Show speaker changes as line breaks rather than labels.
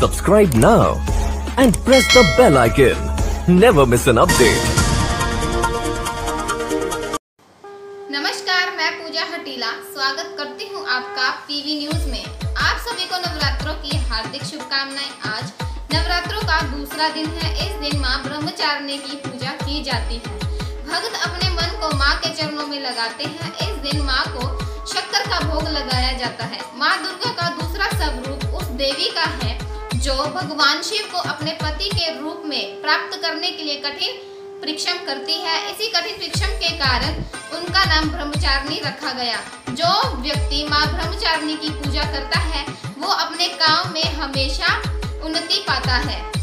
Subscribe now and press the bell icon. Never miss an update.
नमस्कार, मैं पूजा हटीला। स्वागत करती हूँ आपका पीवी न्यूज़ में। आप सभी को नवरात्रों की हार्दिक शुभकामनाएँ। आज नवरात्रों का दूसरा दिन है। इस दिन माँ ब्रह्मचारिणी की पूजा की जाती है। भक्त अपने मन को माँ के चरणों में लगाते हैं। इस दिन माँ को शक्कर का भोग लगाया जाता है। माँ दुर्गा का दूसरा स्वरूप उस देवी का है। जो भगवान शिव को अपने पति के रूप में प्राप्त करने के लिए कठिन परिश्रम करती है, इसी कठिन परिश्रम के कारण उनका नाम ब्रह्मचारिणी रखा गया। जो व्यक्ति माँ ब्रह्मचारिणी की पूजा करता है, वो अपने काम में हमेशा उन्नति पाता है।